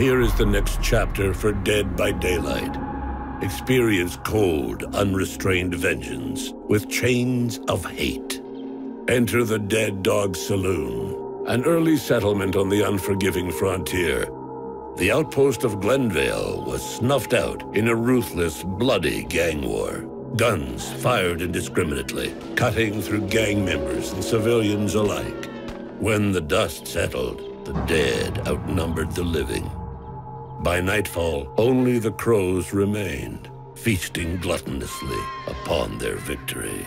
Here is the next chapter for Dead by Daylight. Experience cold, unrestrained vengeance with chains of hate. Enter the Dead Dawg Saloon, an early settlement on the unforgiving frontier. The outpost of Glenvale was snuffed out in a ruthless, bloody gang war. Guns fired indiscriminately, cutting through gang members and civilians alike. When the dust settled, the dead outnumbered the living. By nightfall, only the crows remained, feasting gluttonously upon their victory.